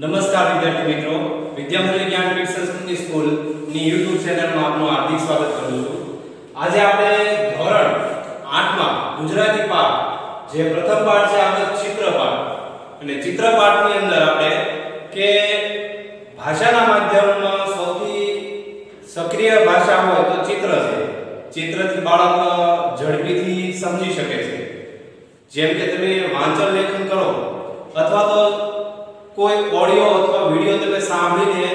નમસ્કાર વિદ્યાર્થી મિત્રો. વિદ્યામૂલ્ય જ્ઞાનપીઠ સંસ્કૃતિ સ્કૂલની YouTube ચેનલમાં આપનું હાર્દિક સ્વાગત કરું છું. આજે આપણે ધોરણ 8 માં ગુજરાતી પાઠ, જે પ્રથમ પાઠ છે આપણે ચિત્રપાઠ અને ચિત્રપાઠની અંદર આપણે કે ભાષાના માધ્યમમાં સૌથી સક્રિય ભાષા હોય તો ચિત્ર છે. ચિત્રથી બાળક ઝડપીથી સમજી શકે છે. જેમ કે તમે વાંચન લેખન કરો, અથવા તો કોઈ ઓડિયો અથવા વિડિયો તમે સાંભળીને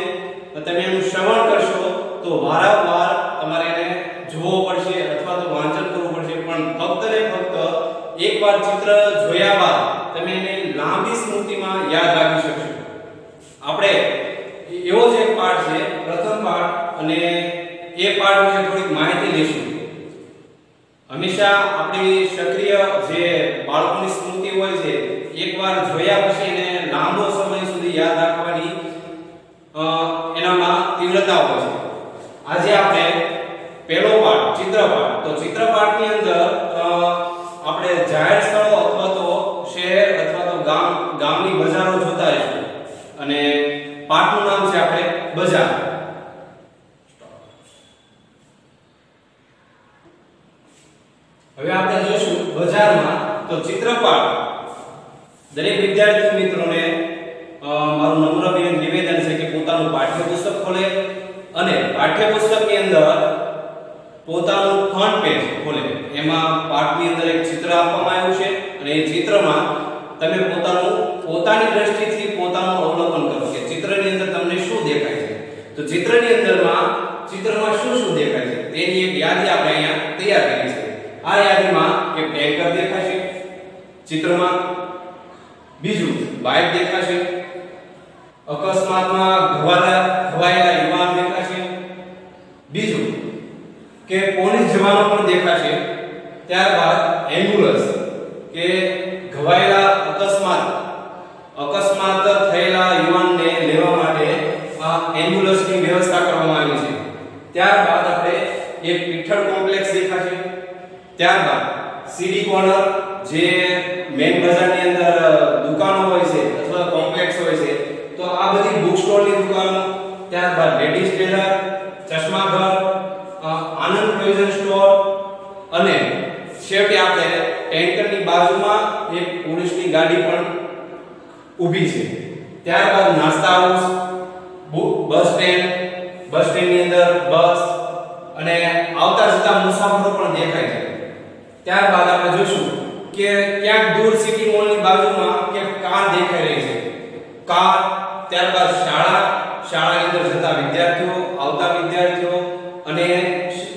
તમે એનું શ્રવણ કરશો, તો વારંવાર તમારે એને જોવો પડશે અથવા તો વાંચન કરવું પડશે. પણ ફક્ત ને ફક્ત એકવાર ચિત્ર જોયા બાદ તમે એને લાંબી સ્મૃતિમાં યાદ રાખી શકશો. આપણે એવો જ એક પાઠ છે, પ્રથમ પાઠ, અને એ પાઠ વિશે થોડીક માહિતી લઈશું. હંમેશા આપણી સક્રિય જે બાળકોની સ્મૃતિ હોય છે, એકવાર જોયા પછી એને સમય યાદ રાખવાની એનામાં તીવ્રતા હોય છે. આજે આપણે પહેલો પાઠ ચિત્રપાઠ તો ચિત્રપાઠની અંદર આપણે જાહેર સ્થળો અથવા તો શહેર અથવા તો ગામ, ગામની બજારો જોતા હશું અને પાઠનું નામ છે આપણે બજાર. હવે આપણે જોઈશું બજારમાં તો ચિત્રપાઠ દરેક વિદ્યાર્થી મિત્રોને મારું નમ્ર નિવેદન છે કે પોતાનું પાઠ્યપુસ્તક ખોલે અને પાઠ્યપુસ્તકની અંદર પોતાનું ફ્રન્ટ પેજ ખોલે. એમાં પાઠની અંદર એક ચિત્ર આપવામાં આવ્યું છે અને એ ચિત્રમાં તમે પોતાનું પોતાની દ્રષ્ટિથી પોતાનું અવલોકન કરો કે ચિત્રની અંદર તમને શું દેખાય છે. તો ચિત્રની અંદરમાં ચિત્રમાં શું શું દેખાય છે? તેની એક યાદી આપણે અહીંયા તૈયાર કરી છે. આ યાદીમાં એક ટેન્કર દેખાશે. ચિત્રમાં બીજું બાઇક દેખાશે. અકસ્માતમાં ઘવાયેલા ઘવાયેલા યુવાન દેખાશે. બીજું કે પોલીસ જવાનો પણ દેખાશે. ત્યારબાદ એમ્બ્યુલન્સ કે ઘવાયેલા અકસ્માત. અકસ્માત થયેલા યુવાનને લેવા માટે આ એમ્બ્યુલન્સની વ્યવસ્થા કરવામાં આવી છે. ત્યારબાદ આપણે એક પીઠળ કોમ્પ્લેક્સ દેખાશે. ત્યારબાદ સીડી કોર્નર જે મેઇન બજારની અંદર દુકાનો હોય છે અથવા કોમ્પ્લેક્સ હોય છે ત્યારબાદ લેડીઝ ટેલર ચશ્મા ઘર આનંદ પ્રોવિઝન સ્ટોર અને છેવટે આપણે ટેન્કરની બાજુમાં એક પોલીસની ગાડી પણ ઊભી છે. ત્યારબાદ નાસ્તા હાઉસ બસ સ્ટેન્ડ બસ સ્ટેન્ડની અંદર બસ અને આવતા જતા મુસાફરો પણ દેખાય છે. ત્યારબાદ આપણે જોઈશું કે ક્યાંક દૂર સિટી મોલની બાજુમાં કે કાર દેખાઈ રહી છે. કાર ત્યારબાદ શાળા શાળાની અંદર જતા વિદ્યાર્થીઓ, આવતા વિદ્યાર્થીઓ અને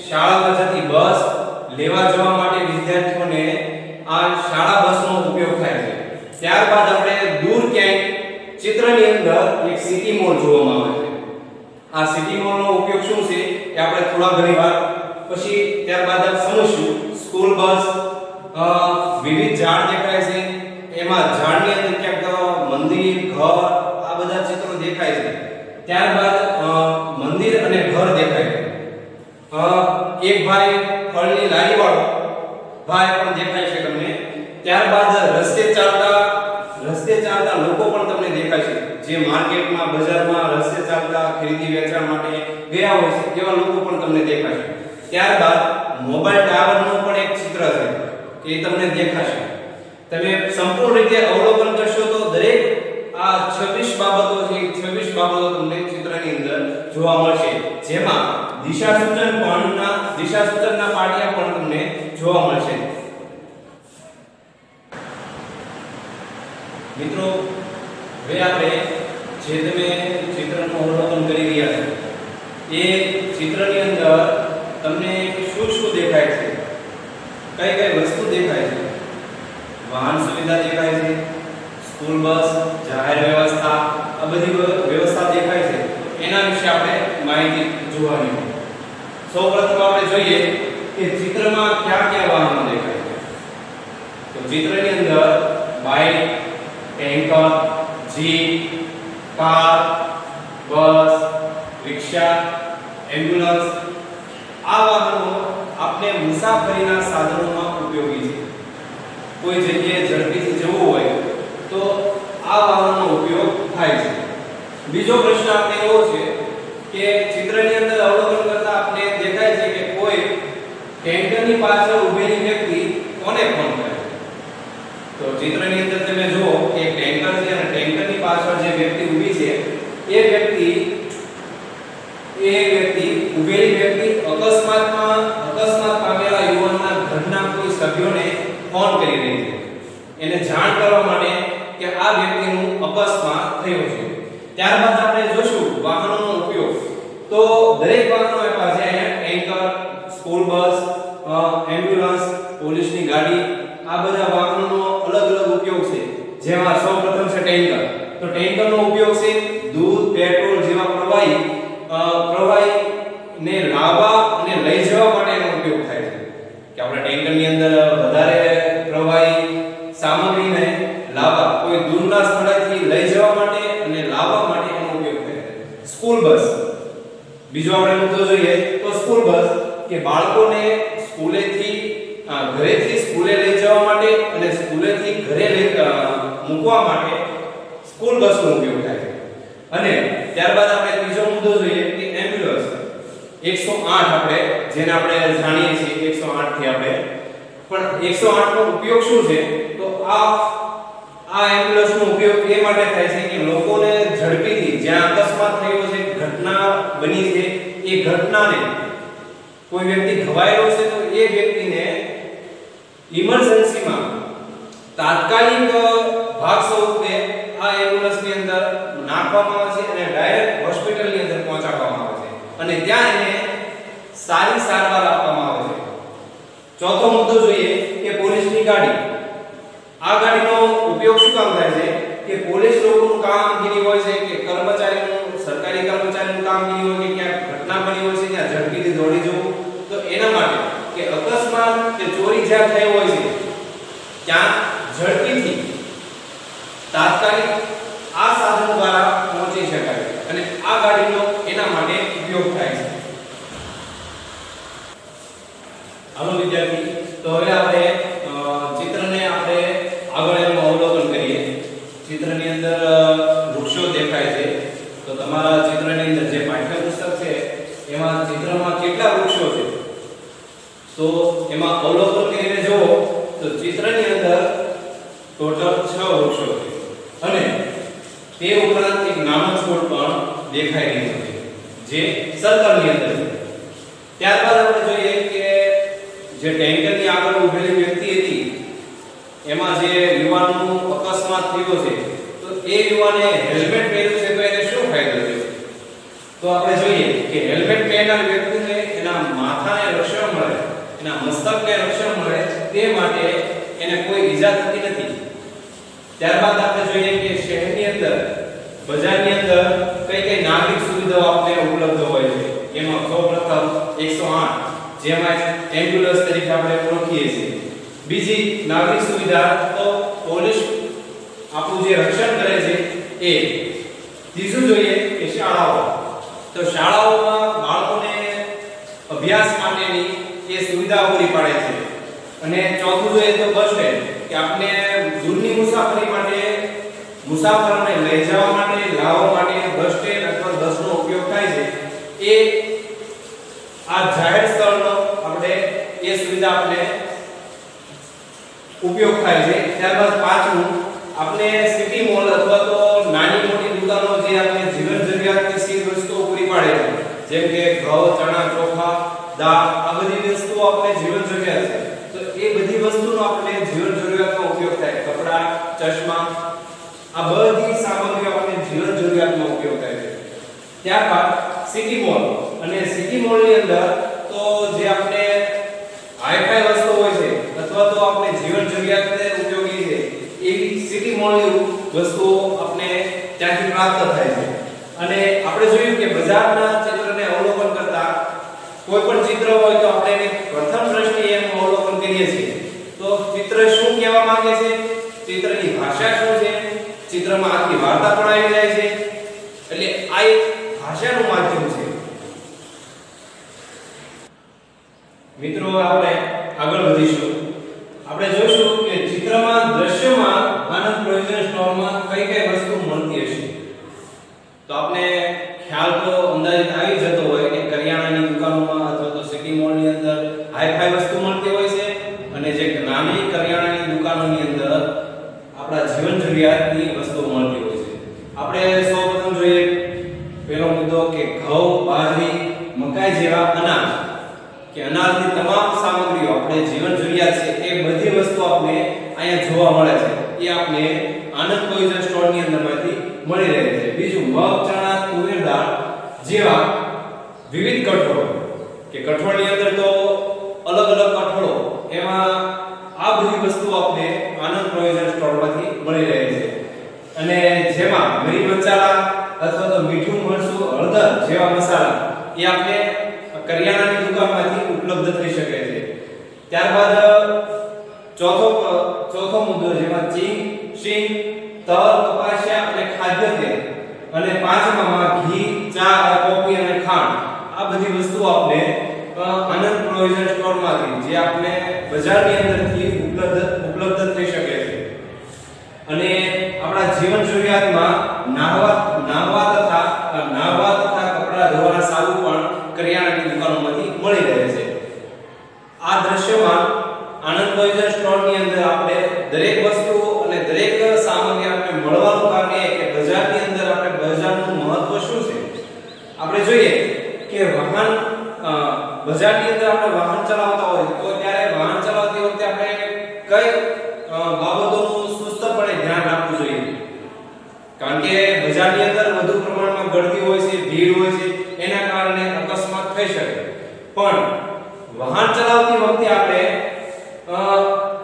શાળામાં જતી બસ લેવા જવા માટે વિદ્યાર્થીઓને આ શાળા બસનો ઉપયોગ થાય છે. ત્યારબાદ આપણે દૂર ક્યાંક ચિત્રની અંદર એક સિટી મોલ જોવામાં આવે છે. આ સિટી મોલનો ઉપયોગ શું છે એ આપણે થોડા ઘણી વાર પછી ત્યારબાદ આપણે સમજશું. સ્કૂલ બસ વિવિધ ઝાડ દેખાય છે. એમાં ઝાડની અંદર ક્યાંક મંદિર, ઘર, આ બધા ચિત્રો દેખાય છે. ત્યારબાદ મંદિર અને ઘર દેખાય. એક ભાઈ ફળની લારી વાળો ભાઈ પણ દેખાય છે તમને. ત્યારબાદ રસ્તે ચાલતા રસ્તે ચાલતા લોકો પણ તમને દેખાય છે. જે માર્કેટમાં, બજારમાં રસ્તે ચાલતા, ખરીદી વેચાણ માટે ગયા હોય છે, એવા લોકો પણ તમને દેખાય છે. ત્યારબાદ મોબાઈલ ટાવરનું પણ એક ચિત્ર છે, એ તમને દેખાશે. તમે સંપૂર્ણ રીતે અવલોકન કરશો તો દરેક આ 26 બાબતો છે 26 બાબતો તમને ચિત્રની અંદર જોવા મળશે. જેમાં દિશા પણના દિશા પાટિયા પણ તમને જોવા મળશે. મિત્રો, હવે આપણે જે તમે ચિત્રનું અવલોકન કરી રહ્યા છો, એ ચિત્રની અંદર તમને શું શું દેખાય છે? કઈ કઈ વસ્તુ દેખાય છે? વાહન સુવિધા દેખાય છે, સ્કૂલ બસ, જાહેર વ્યવસ્થા, આ બધી વ્ય- વ્યવસ્થા દેખાય છે એના વિશે આપણે માહિતી જોવાની. છે સૌપ્રથમ આપણે જોઈએ કે ચિત્રમાં ક્યાં ક્યાં વાહનો દેખાય છે. તો ચિત્રની અંદર bike, tanker, jeep, car, bus, રિક્ષા, એમ્બ્યુલન્સ, આ વાહનો આપણે મુસાફરીના સાધનોમાં ઉપયોગી છે. કોઈ જગ્યાએ ઝડપીથી જવું હોય તો આ વાહનનો ઉપયોગ થાય છે. બીજો પ્રશ્ન આપણે એવો છે કે ચિત્રની અંદર અવલોકન કરતા આપણે દેખાય છે કે કોઈ ટેન્કરની પાછળ ઊભેલી વ્યક્તિ કોને ફોન કરે? તો ચિત્રની અંદર તમે જુઓ કે ટેન્કર છે અને ટેન્કરની પાછળ જે વ્યક્તિ ઊભી છે, એ વ્યક્તિ એ વ્યક્તિ, ઊભેલી વ્યક્તિ અકસ્માતમાં, અકસ્માત પામેલા યુવાનના ઘરના કોઈ સભ્યોને ફોન કરી રહી છે. એને જાણ કરવા માટે કે આ વ્યક્તિનું અકસ્માત થયો છે. ત્યારબાદ આપણે જોશું વાહનોનો તો દરેક વાહનો છે અહીંયા ટેન્કર સ્કૂલ બસ એમ્બ્યુલન્સ પોલીસની ગાડી, આ બધા વાહનોનો અલગ અલગ ઉપયોગ છે. જેમાં સૌપ્રથમ છે ટેન્કર તો ટેન્કરનો સ્કૂલેથી ઘરેથી સ્કૂલે લઈ જવા માટે અને સ્કૂલેથી ઘરે લઈ મૂકવા માટે સ્કૂલ બસનો ઉપયોગ થાય છે. અને ત્યારબાદ આપણે ત્રીજો મુદ્દો જોઈએ કે એમ્બ્યુલન્સ. 108 આપણે, જેને આપણે જાણીએ છીએ 108 થી આપણે. પણ 108 નો ઉપયોગ શું છે? તો આ આ એમ્બ્યુલન્સ નો ઉપયોગ એ માટે થાય છે કે લોકોને ઝડપીથી, જ્યાં અકસ્માત થયો છે, ઘટના બની છે, એ ઘટનાને કોઈ વ્યક્તિ ઘવાયેલો છે તો એ વ્યક્તિને ઇમરજન્સીમાં તાત્કાલિક ભાગ સ્વરૂપે આ એમ્બ્યુલન્સની અંદર નાખવામાં આવે છે અને ડાયરેક્ટ હોસ્પિટલની અંદર પહોંચાડવામાં આવે છે. અને ત્યાં એને સારી સારવાર આપવામાં આવે છે. ચોથો મુદ્દો જોઈએ કે પોલીસની ગાડી. આ ગાડીનો ઉપયોગ શું કામ થાય છે? કે પોલીસ લોકોનું કામગીરી હોય છે કે કર્મચારીનું સરકારી કર્મચારીનું કામગીરી હોય કે ક્યાંક ઘટના બની હોય છે ત્યાં ઝડપીથી દોડી જવું તો એના માટે કે અકસ્માત કે જ્યાં થઈ હોય છે. ત્યાં ઝડપીથી તાત્કાલિક આ સાધન દ્વારા પહોંચી શકાય અને આ ગાડીનો એના માટે ઉપયોગ થાય છે. હાલો વિદ્યાર્થી, તો હવે આપણે ચિત્રને આપણે આગળ એનું અવલોકન કરીએ. ચિત્રની અંદર વૃક્ષો દેખાય છે. તો તમારા ચિત્રની અંદર જે પાઠ્યપુસ્તક છે, એમાં ચિત્રમાં કેટલા વૃક્ષો છે? તો એમાં અવલોકન કરીને જુઓ તો ચિત્રની અંદર ટોટલ 6 વૃક્ષો છે. અને તે ઉપરાંત એક નાનો છોડ પણ દેખાઈ રહ્યો છે, જે સર્કલની અંદર છે. ત્યારબાદ આપણે જોઈએ કે જે ટેન્કરની આગળ ઊભેલી વ્યક્તિ હતી, એમાં જે યુવાનનું અકસ્માત થયો છે, તો એ યુવાને હેલ્મેટ પહેર્યું છે તો એને શું ફાયદો છે તો આપણે જોઈએ કે હેલ્મેટ પહેરનાર વ્યક્તિને એના માથાને રક્ષણ મળે એના મસ્તકને રક્ષણ મળે તે માટે એને કોઈ ઈજા થતી નથી. ત્યારબાદ આપણે જોઈએ કે શહેરની અંદર, બજારની અંદર કઈ કઈ નાગરિક સુવિધાઓ આપણે ઉપલબ્ધ હોય છે. એમાં સૌપ્રથમ 108 જેમાં એમ્બ્યુલન્સ તરીકે આપણે ઓળખીએ છીએ. બીજી નાગરિક સુવિધા તો પોલીસ આપણું જે રક્ષણ કરે છે એ. ત્રીજું જોઈએ કે શાળાઓ. તો શાળાઓમાં એ સુવિધા પૂરી પાડે છે. અને ચોથું જોઈએ તો બસ સ્ટેન્ડ કે આપણે દૂરની મુસાફરી માટે, મુસાફરોને લઈ જવા માટે, લાવવા માટે બસ સ્ટેન્ડ અથવા બસનો ઉપયોગ થાય છે. એ આ જાહેર સ્થળનો આપણે એ સુવિધા આપણે ઉપયોગ થાય છે. ત્યારબાદ પાંચમું આપણે સિટી મોલ અથવા તો નાની મોટી દુકાનો જે આપણે જીવન જરૂરિયાતની ચીજ વસ્તુઓ પૂરી પાડે છે. જેમ કે ઘઉં, ચણા, ચોખા, દાળ વસ્તુઓ આપણે જીવન જરૂરિયાત છે. તો એ બધી વસ્તુનો આપણે જીવન જરૂરિયાતમાં ઉપયોગ થાય. કપડા, ચશ્મા, આ બધી સામગ્રીઓ આપણે જીવન જરૂરિયાતમાં ઉપયોગ થાય છે. ત્યારબાદ સિટી મોલ. અને સિટી મોલની અંદર તો જે આપણે હાઈફાઈ વસ્તુ હોય છે, અથવા તો આપણે જીવન જરૂરિયાતને ઉપયોગી છે, એવી સિટી મોલની વસ્તુઓ આપણે ત્યાંથી પ્રાપ્ત થાય છે. અને આપણે જોયું કે બજારના કોઈ પણ ચિત્ર હોય તો આપણે એને પ્રથમ દ્રષ્ટિએ એનું અવલોકન કરીએ છીએ. તો ચિત્ર શું કહેવા માંગે છે? ચિત્રની ભાષા શું છે? ચિત્રમાં આખી વાર્તા પણ આવી જાય છે એટલે આ એક ભાષાનું માધ્યમ છે મિત્રો આપણે આગળ વધીશું આપણે જોઈશું કે ચિત્રમાં દ્રશ્યમાં આનંદ પ્રોવિઝન સ્ટોરમાં કઈ કઈ વસ્તુ મળતી હશે તો અહીંયા જોવા મળે છે એ આપને આનંદ પ્રોવિઝન સ્ટોરની અંદરમાંથી મળી રહે છે. બીજું, મગ, ચણા, તુવેર દાળ જેવા વિવિધ કઠોળ કે કઠોળની અંદર તો અલગ અલગ કઠોળો, એમાં આ બધી વસ્તુઓ આપણે આનંદ પ્રોવિઝન સ્ટોરમાંથી મળી રહે છે. અને જેમાં મરી મસાલા અથવા તો મીઠું, મરચું, હળદર જેવા મસાલા એ આપણે કરિયાણાની દુકાનમાંથી ઉપલબ્ધ થઈ શકે છે. ત્યારબાદ, ચોથો ચોથો મુદ્દો જેમાં ચીંગ શીંગ તલ, કપાસિયા ખાદ્ય અને પાંચમામાં ઘી, ચા, કોફી અને ખાંડ. આ બધી વસ્તુઓ આપણે આનંદ પ્રોવિઝન સ્ટોરમાંથી, જે આપણે બજારની અંદરથી ઉપલબ્ધ ઉપલબ્ધ થઈ શકે છે. અને આપણા જીવન જરૂરિયાતમાં નાહવા નાહવા તથા નાહવા તથા કપડાં ધોવાના સાબુ પણ કરિયાણાની દુકાનોમાંથી મળી રહે છે. આ દ્રશ્યમાં આનંદ પ્રોવિઝન બજારની અંદર આપણે વાહન ચલાવતા હોય તો ત્યારે વાહન ચલાવતી વખતે આપણે કઈ બાબતોનું સુસ્તપણે ધ્યાન રાખવું જોઈએ. કારણ કે બજારની અંદર વધુ પ્રમાણમાં ગળતી હોય છે, ભીડ હોય છે, એના કારણે અકસ્માત થઈ શકે. પણ વાહન ચલાવતી વખતે આપણે અ,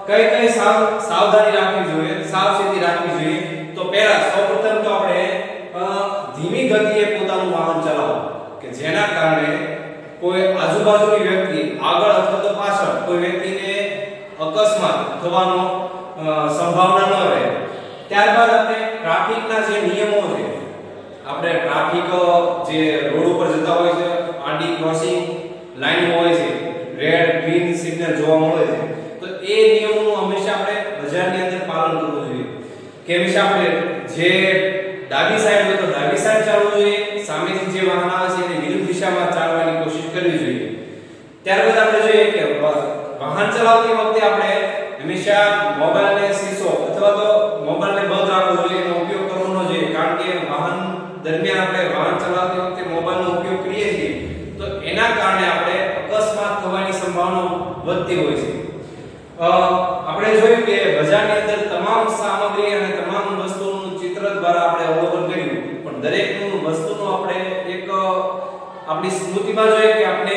કઈ કઈ સાવ સાવધાની રાખવી જોઈએ સાવચેતી રાખવી જોઈએ તો પહેલા સૌપ્રથમ તો આપણે અ, ધીમી ગતિએ પોતાનું વાહન ચલાવવું કે જેના કારણે કોઈ આજુબાજુની વ્યક્તિ આગળ અથવા તો પાછળ કોઈ વ્યક્તિને અકસ્માત થવાનો સંભાવના ન રહે. ત્યારબાદ આપણે ટ્રાફિકના જે નિયમો છે, આપણે ટ્રાફિક જે રોડ ઉપર જતા હોય છે, આડી ક્રોસિંગ લાઈન હોય છે, રેડ ગ્રીન સિગ્નલ જોવા મળે છે, તો એ નિયમોનું હંમેશા આપણે બજારની અંદર પાલન કરવું જોઈએ. કે હંમેશા આપણે જે ડાબી સાઈડ હોય તો ડાબી સાઈડ ચાલવું જોઈએ, સામેથી જે વાહન આવે છે એને વિરુદ્ધ દિશામાં ચાલવાની કોશિશ કરવી જોઈએ. ત્યારબાદ વાહન ચલાવતી વખતે આપણે હંમેશા મોબાઈલને સીસો અથવા તો મોબાઈલને બંધ રાખવો જોઈએ, એનો ઉપયોગ કરવો ન જોઈએ. કારણ કે વાહન દરમિયાન આપણે વાહન ચલાવતી વખતે મોબાઈલનો ઉપયોગ કરીએ છીએ, તો એના કારણે આપણે અકસ્માત થવાની સંભાવના વધતી હોય છે. આપણે જોયું કે બજારની અંદર તમામ સામગ્રી અને તમામ વસ્તુઓનું ચિત્ર દ્વારા આપણે અવલોકન કર્યું. પણ દરેકનું વસ્તુનું આપણે એક આપણી સ્મૃતિમાં જોઈએ કે આપણે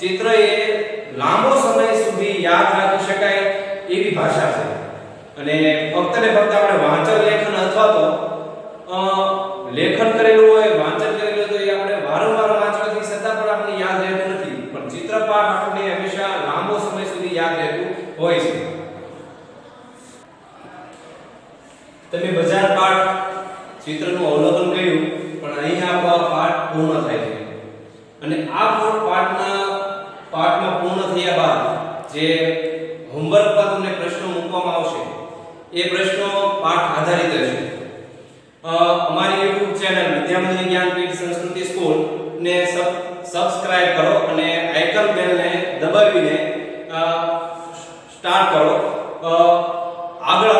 ચિત્ર એ લાંબો યાદ રાખી શકાય એવી ભાષા છે. અને ફક્ત ને ફક્ત આપણે વાંચન લેખન અથવા તો લેખન કરેલું હોય, વાંચન કરેલું તો એ આપણે વારંવાર વાંચવાથી છતાં પણ આપણે યાદ રહેતું નથી. પણ ચિત્રપાઠ આપણે હંમેશા લાંબો સમય સુધી યાદ રહેતું હોય છે. તમે બજાર પાઠ ચિત્રનું અવલોકન કર્યું, પણ અહીંયા આ પાઠ પૂર્ણ થાય છે. અને આ જે હોમવર્ક પર તમને પ્રશ્નો મૂકવામાં આવશે, એ પ્રશ્નો પાઠ આધારિત હશે અમારી YouTube ચેનલ વિદ્યામંદિર જ્ઞાનપીઠ સંસ્કૃતિ સ્કૂલ ને સબસ્ક્રાઇબ કરો અને આઇકન બેલ ને દબાવીને સ્ટાર્ટ કરો. આગળ